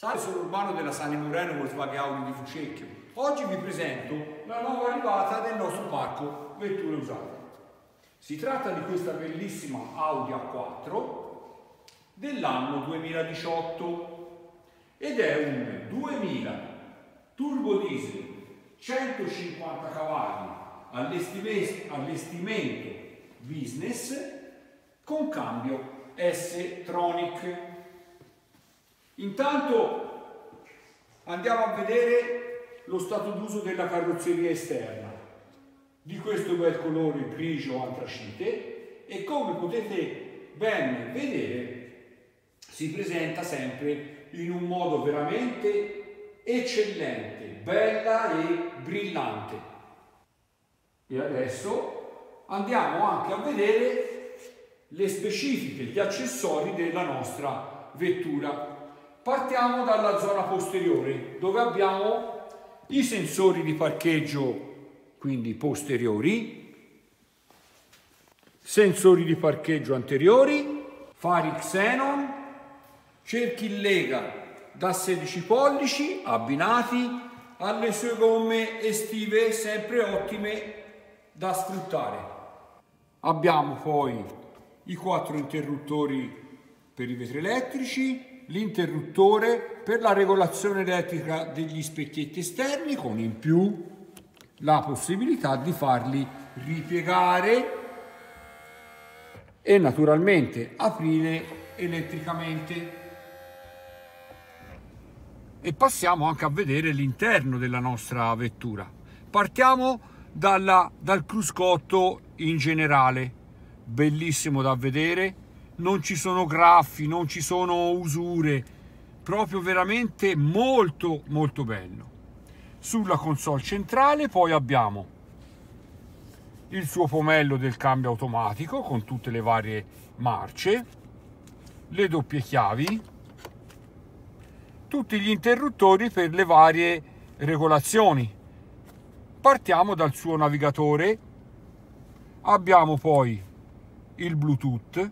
Salve, sono Urbano della Sani Moreno Volkswagen Audi di Fucecchio. Oggi vi presento la nuova arrivata del nostro parco vetture usate. Si tratta di questa bellissima Audi A4 dell'anno 2018 ed è un 2000 turbo diesel 150 cavalli allestimento business con cambio S-Tronic Intanto andiamo a vedere lo stato d'uso della carrozzeria esterna di questo bel colore grigio antracite e come potete ben vedere si presenta sempre in un modo veramente eccellente, bella e brillante. E adesso andiamo anche a vedere le specifiche, gli accessori della nostra vettura. Partiamo dalla zona posteriore dove abbiamo i sensori di parcheggio, quindi posteriori, sensori di parcheggio anteriori, fari xenon, cerchi in lega da 16 pollici abbinati alle sue gomme estive sempre ottime da sfruttare. Abbiamo poi i quattro interruttori per i vetri elettrici, l'interruttore per la regolazione elettrica degli specchietti esterni con in più la possibilità di farli ripiegare e naturalmente aprire elettricamente. E passiamo anche a vedere l'interno della nostra vettura. Partiamo dalla, dal cruscotto in generale, bellissimo da vedere, non ci sono graffi, non ci sono usure, proprio veramente molto molto bello. Sulla console centrale poi abbiamo il suo pomello del cambio automatico con tutte le varie marce, le doppie chiavi, tutti gli interruttori per le varie regolazioni. Partiamo dal suo navigatore, abbiamo poi il Bluetooth,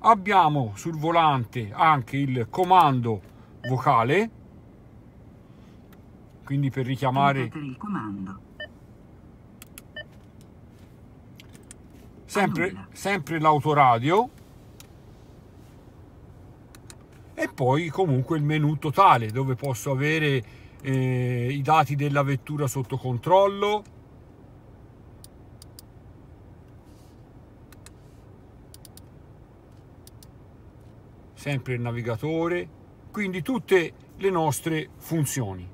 abbiamo sul volante anche il comando vocale. Quindi per richiamare il comando. sempre, sempre l'autoradio. E poi comunque il menu totale dove posso avere eh, i dati della vettura sotto controllo sempre il navigatore, quindi tutte le nostre funzioni.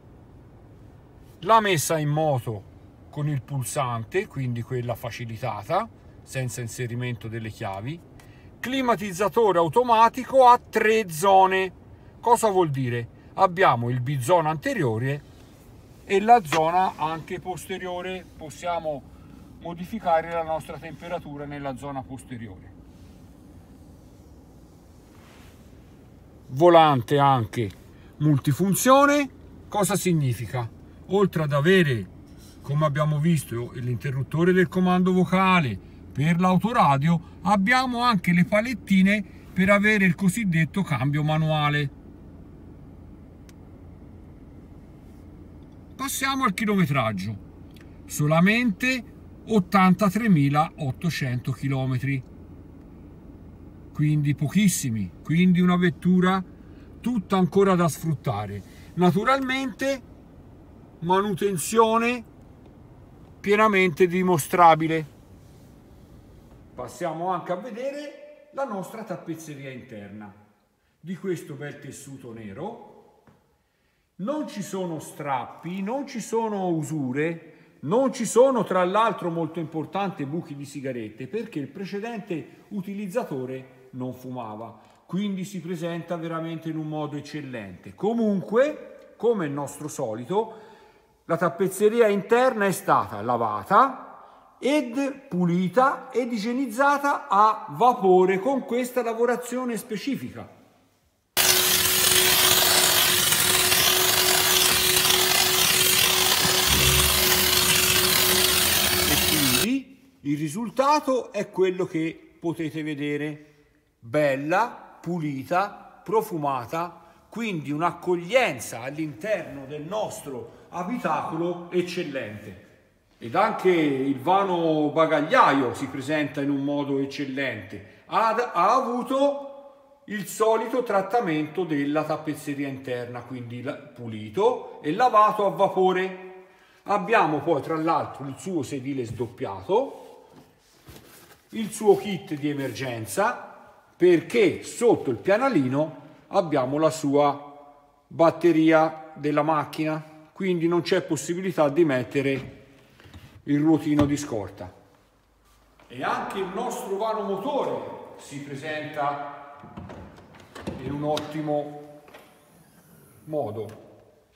La messa in moto con il pulsante, quindi quella facilitata, senza inserimento delle chiavi. Climatizzatore automatico a tre zone. Cosa vuol dire? Abbiamo il bizona anteriore e la zona anche posteriore. Possiamo modificare la nostra temperatura nella zona posteriore. Volante anche multifunzione. Cosa significa? Oltre ad avere, come abbiamo visto, l'interruttore del comando vocale per l'autoradio, abbiamo anche le palettine per avere il cosiddetto cambio manuale. Passiamo al chilometraggio. Solamente 83.800 km quindi pochissimi, quindi una vettura tutta ancora da sfruttare. Naturalmente manutenzione pienamente dimostrabile. Passiamo anche a vedere la nostra tappezzeria interna di questo bel tessuto nero. Non ci sono strappi, non ci sono usure, non ci sono tra l'altro molto importante buchi di sigarette perché il precedente utilizzatore non fumava, quindi si presenta veramente in un modo eccellente. Comunque, come il nostro solito, la tappezzeria interna è stata lavata ed pulita ed igienizzata a vapore con questa lavorazione specifica. Il risultato è quello che potete vedere bella, pulita, profumata, quindi un'accoglienza all'interno del nostro abitacolo eccellente. Ed anche il vano bagagliaio si presenta in un modo eccellente. Ha, ha avuto il solito trattamento della tappezzeria interna, quindi pulito e lavato a vapore. Abbiamo poi tra l'altro il suo sedile sdoppiato, il suo kit di emergenza, perché sotto il pianalino abbiamo la sua batteria della macchina, quindi non c'è possibilità di mettere il ruotino di scorta. E anche il nostro vano motore si presenta in un ottimo modo.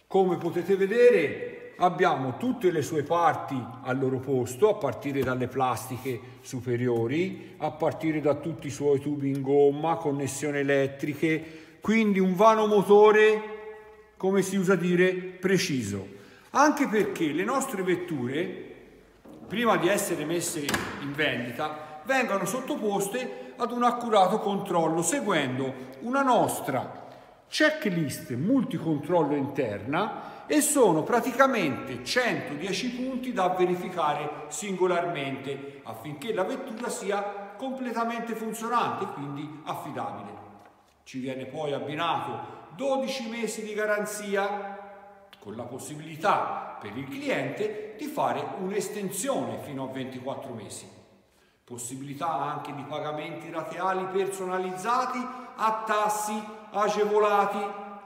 Come potete vedere abbiamo tutte le sue parti al loro posto, a partire dalle plastiche superiori, a partire da tutti i suoi tubi in gomma, connessioni elettriche, quindi un vano motore, come si usa dire, preciso. Anche perché le nostre vetture, prima di essere messe in vendita, vengono sottoposte ad un accurato controllo seguendo una nostra checklist multicontrollo interna e sono praticamente 110 punti da verificare singolarmente affinché la vettura sia completamente funzionante e quindi affidabile. Ci viene poi abbinato 12 mesi di garanzia con la possibilità per il cliente di fare un'estensione fino a 24 mesi. Possibilità anche di pagamenti rateali personalizzati a tassi agevolati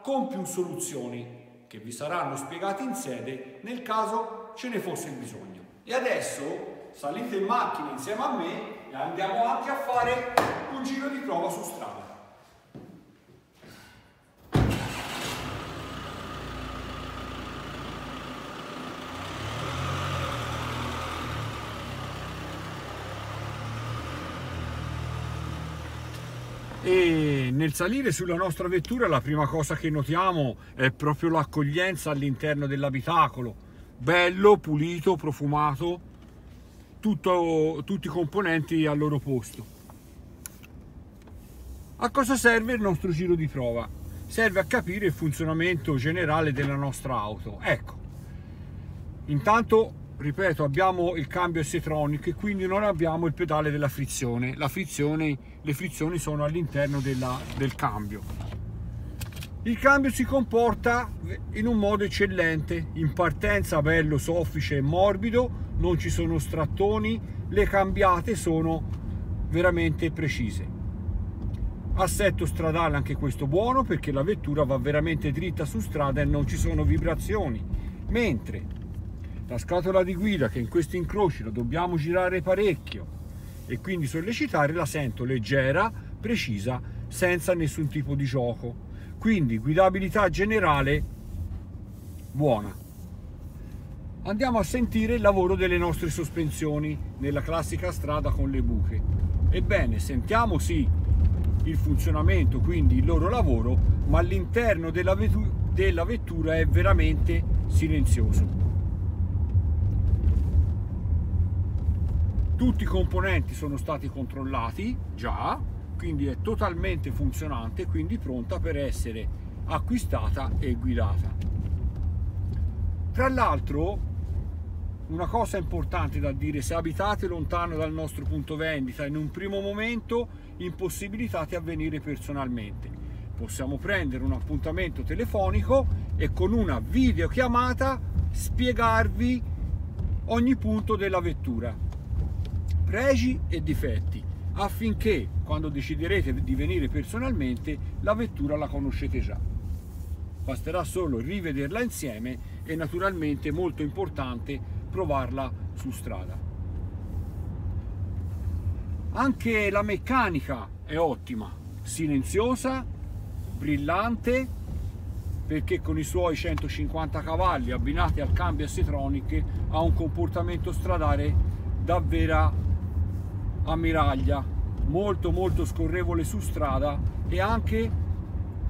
con più soluzioni che vi saranno spiegati in sede nel caso ce ne fosse bisogno. E adesso salite in macchina insieme a me e andiamo anche a fare un giro di prova su strada. E nel salire sulla nostra vettura la prima cosa che notiamo è proprio l'accoglienza all'interno dell'abitacolo. Bello, pulito, profumato tutto, tutti i componenti al loro posto. A cosa serve il nostro giro di prova? serve a capire il funzionamento generale della nostra auto. Ecco intanto ripeto abbiamo il cambio S-Tronic e quindi non abbiamo il pedale della frizione. Frizione le frizioni sono all'interno del cambio. Il cambio si comporta in un modo eccellente. In partenza bello soffice e morbido non ci sono strattoni le cambiate sono veramente precise. Assetto stradale anche questo buono perché la vettura va veramente dritta su strada e non ci sono vibrazioni. Mentre la scatola di guida che in questo incroci lo dobbiamo girare parecchio e quindi sollecitare la sento leggera, precisa, senza nessun tipo di gioco. Quindi guidabilità generale buona. Andiamo a sentire il lavoro delle nostre sospensioni nella classica strada con le buche. Ebbene, sentiamo sì il funzionamento, quindi il loro lavoro, ma all'interno della, vettura è veramente silenzioso. Tutti i componenti sono stati controllati già quindi è totalmente funzionante quindi pronta per essere acquistata e guidata. Tra l'altro una cosa importante da dire se abitate lontano dal nostro punto vendita in un primo momento impossibilitati a venire personalmente. Possiamo prendere un appuntamento telefonico e con una videochiamata spiegarvi ogni punto della vettura pregi e difetti affinché quando deciderete di venire personalmente la vettura la conoscete già. Basterà solo rivederla insieme e naturalmente molto importante provarla su strada. Anche la meccanica è ottima, silenziosa, brillante, perché con i suoi 150 cavalli abbinati al cambio S-Tronic ha un comportamento stradale davvero ammiraglia molto molto scorrevole su strada e anche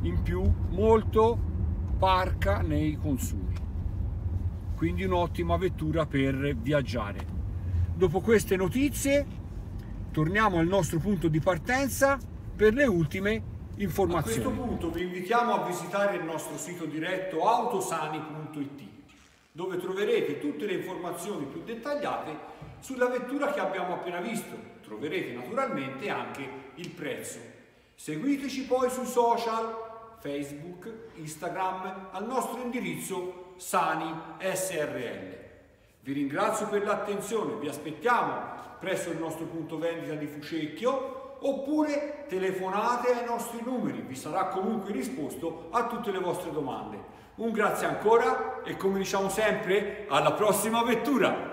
in più molto parca nei consumi. Quindi un'ottima vettura per viaggiare. Dopo queste notizie torniamo al nostro punto di partenza per le ultime informazioni. A questo punto vi invitiamo a visitare il nostro sito diretto autosani.it dove troverete tutte le informazioni più dettagliate sulla vettura che abbiamo appena visto. Troverete naturalmente anche il prezzo. Seguiteci poi sui social, Facebook, Instagram, al nostro indirizzo Sani SRL. Vi ringrazio per l'attenzione, vi aspettiamo presso il nostro punto vendita di Fucecchio oppure telefonate ai nostri numeri, vi sarà comunque risposto a tutte le vostre domande. Un grazie ancora e come diciamo sempre, alla prossima vettura!